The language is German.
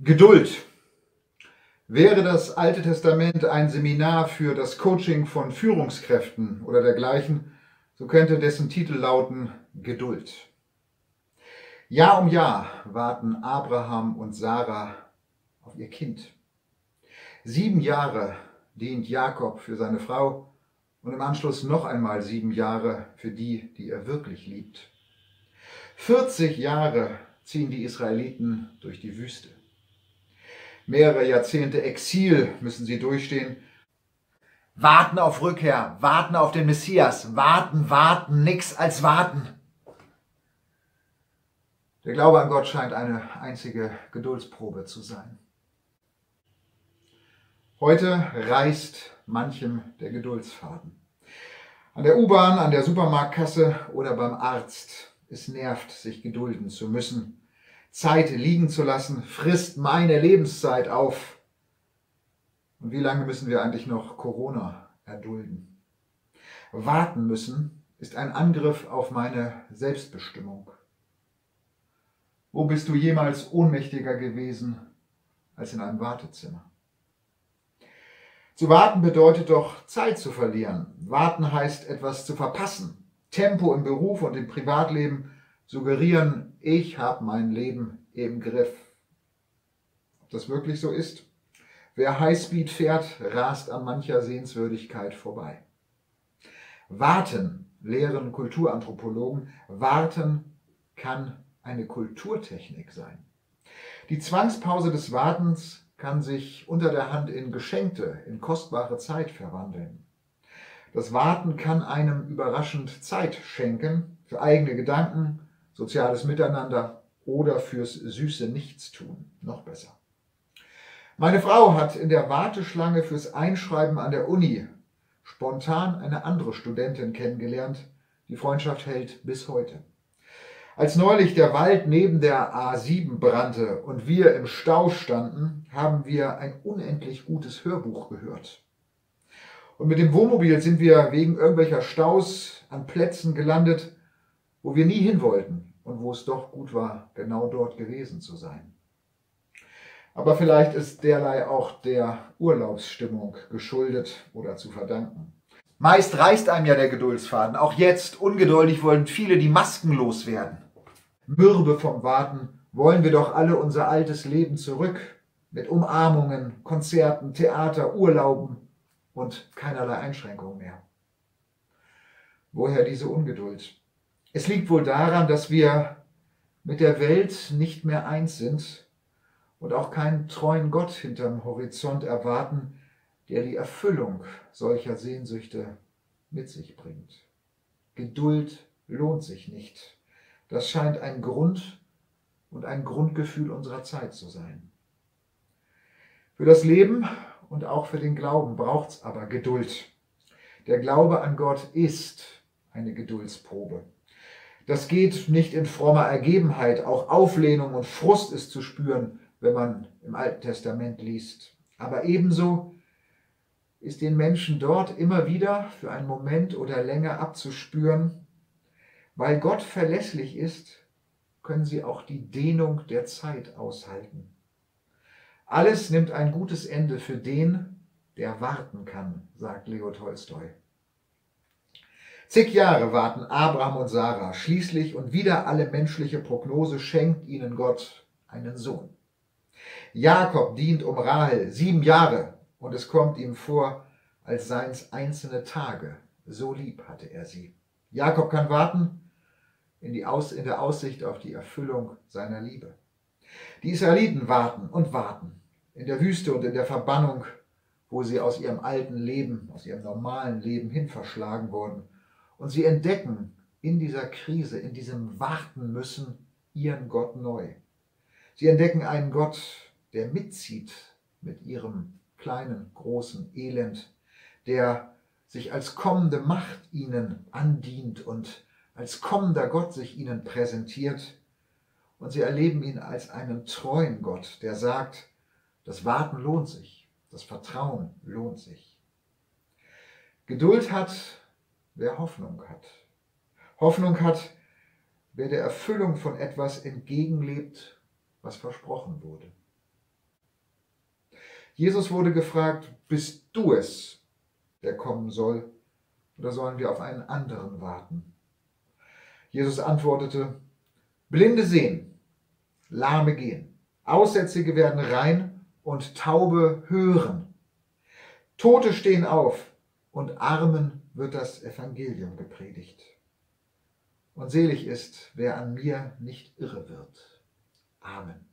Geduld. Wäre das Alte Testament ein Seminar für das Coaching von Führungskräften oder dergleichen, so könnte dessen Titel lauten Geduld. Jahr um Jahr warten Abraham und Sarah auf ihr Kind. Sieben Jahre dient Jakob für seine Frau und im Anschluss noch einmal sieben Jahre für die, die er wirklich liebt. 40 Jahre ziehen die Israeliten durch die Wüste. Mehrere Jahrzehnte Exil müssen sie durchstehen. Warten auf Rückkehr, warten auf den Messias, warten, warten, nix als warten. Der Glaube an Gott scheint eine einzige Geduldsprobe zu sein. Heute reißt manchem der Geduldsfaden. An der U-Bahn, an der Supermarktkasse oder beim Arzt. Es nervt, sich gedulden zu müssen. Zeit liegen zu lassen, frisst meine Lebenszeit auf. Und wie lange müssen wir eigentlich noch Corona erdulden? Warten müssen ist ein Angriff auf meine Selbstbestimmung. Wo bist du jemals ohnmächtiger gewesen als in einem Wartezimmer? Zu warten bedeutet doch Zeit zu verlieren. Warten heißt etwas zu verpassen. Tempo im Beruf und im Privatleben suggerieren, ich habe mein Leben im Griff. Ob das wirklich so ist? Wer Highspeed fährt, rast an mancher Sehenswürdigkeit vorbei. Warten, lehren Kulturanthropologen, warten kann eine Kulturtechnik sein. Die Zwangspause des Wartens kann sich unter der Hand in geschenkte, in kostbare Zeit verwandeln. Das Warten kann einem überraschend Zeit schenken für eigene Gedanken, soziales Miteinander oder fürs süße Nichtstun. Noch besser. Meine Frau hat in der Warteschlange fürs Einschreiben an der Uni spontan eine andere Studentin kennengelernt. Die Freundschaft hält bis heute. Als neulich der Wald neben der A7 brannte und wir im Stau standen, haben wir ein unendlich gutes Hörbuch gehört. Und mit dem Wohnmobil sind wir wegen irgendwelcher Staus an Plätzen gelandet, wo wir nie hin wollten und wo es doch gut war, genau dort gewesen zu sein. Aber vielleicht ist derlei auch der Urlaubsstimmung geschuldet oder zu verdanken. Meist reißt einem ja der Geduldsfaden. Auch jetzt, ungeduldig, wollen viele die Masken loswerden. Mürbe vom Warten wollen wir doch alle unser altes Leben zurück. Mit Umarmungen, Konzerten, Theater, Urlauben und keinerlei Einschränkungen mehr. Woher diese Ungeduld? Es liegt wohl daran, dass wir mit der Welt nicht mehr eins sind und auch keinen treuen Gott hinterm Horizont erwarten, der die Erfüllung solcher Sehnsüchte mit sich bringt. Geduld lohnt sich nicht. Das scheint ein Grund und ein Grundgefühl unserer Zeit zu sein. Für das Leben und auch für den Glauben braucht es aber Geduld. Der Glaube an Gott ist eine Geduldsprobe. Das geht nicht in frommer Ergebenheit. Auch Auflehnung und Frust ist zu spüren, wenn man im Alten Testament liest. Aber ebenso ist den Menschen dort immer wieder für einen Moment oder länger abzuspüren, weil Gott verlässlich ist, können sie auch die Dehnung der Zeit aushalten. Alles nimmt ein gutes Ende für den, der warten kann, sagt Leo Tolstoi. Zig Jahre warten Abraham und Sarah. Schließlich und wieder alle menschliche Prognose schenkt ihnen Gott einen Sohn. Jakob dient um Rahel sieben Jahre und es kommt ihm vor, als seins einzelne Tage. So lieb hatte er sie. Jakob kann warten in, in der Aussicht auf die Erfüllung seiner Liebe. Die Israeliten warten und warten in der Wüste und in der Verbannung, wo sie aus ihrem alten Leben, aus ihrem normalen Leben hin verschlagen wurden und sie entdecken in dieser Krise, in diesem Warten müssen, ihren Gott neu. Sie entdecken einen Gott, der mitzieht mit ihrem kleinen, großen Elend, der sich als kommende Macht ihnen andient und als kommender Gott sich ihnen präsentiert. Und sie erleben ihn als einen treuen Gott, der sagt, das Warten lohnt sich, das Vertrauen lohnt sich. Geduld hat wer Hoffnung hat. Hoffnung hat, wer der Erfüllung von etwas entgegenlebt, was versprochen wurde. Jesus wurde gefragt, bist du es, der kommen soll, oder sollen wir auf einen anderen warten? Jesus antwortete, Blinde sehen, Lahme gehen, Aussätzige werden rein und Taube hören. Tote stehen auf und Armen wird das Evangelium gepredigt. Und selig ist, wer an mir nicht irre wird. Amen.